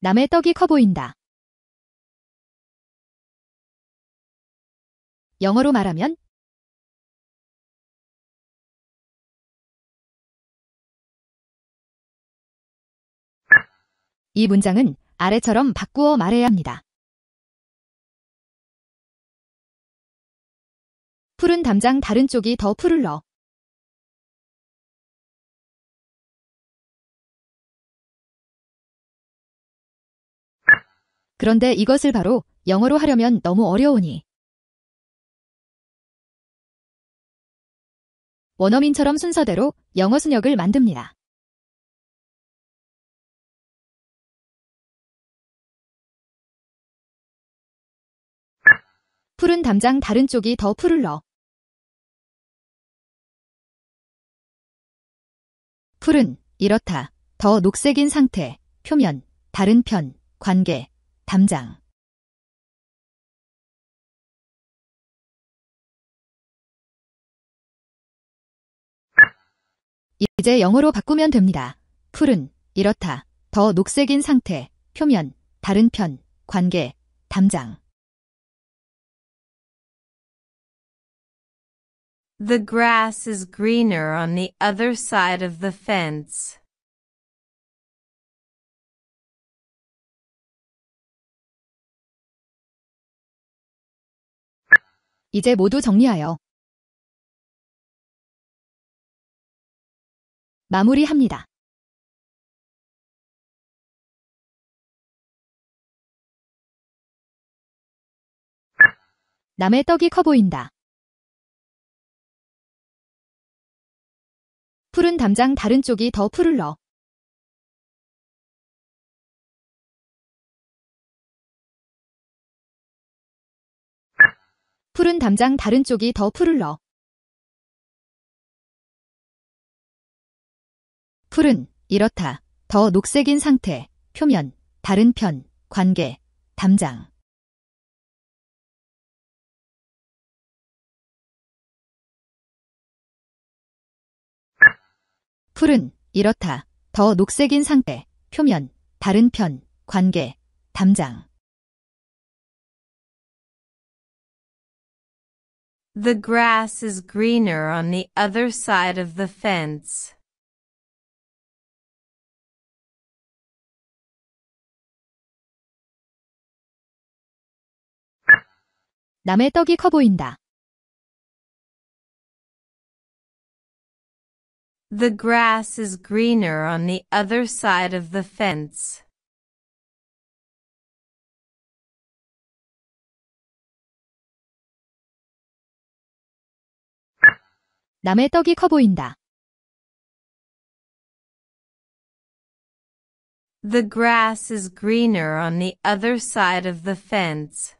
남의 떡이 커 보인다. 영어로 말하면 이 문장은 아래처럼 바꾸어 말해야 합니다. 푸른 담장 다른 쪽이 더 푸르러. 그런데 이것을 바로 영어로 하려면 너무 어려우니. 원어민처럼 순서대로 영어 순역을 만듭니다. 푸른 담장 다른 쪽이 더 푸르러. 푸른, 이렇다. 더 녹색인 상태, 표면, 다른 편, 관계, 담장. 이제 영어로 바꾸면 됩니다. 푸른, 이렇다. 더 녹색인 상태, 표면, 다른 편, 관계, 담장. The grass is greener on the other side of the fence. 이제 모두 정리하여 마무리합니다. 남의 떡이 커 보인다. 푸른 담장 다른 쪽이 더 푸르러. 푸른 담장 다른 쪽이 더 푸르러. 푸른, 이렇다. 더 녹색인 상태, 표면, 다른 편, 관계, 담장. 푸른, 이렇다. 더 녹색인 상태, 표면, 다른 편, 관계, 담장. The grass is greener on the other side of the fence. 남의 떡이 커 보인다. The grass is greener on the other side of the fence. 남의 떡이 커 보인다. The grass is greener on the other side of the fence.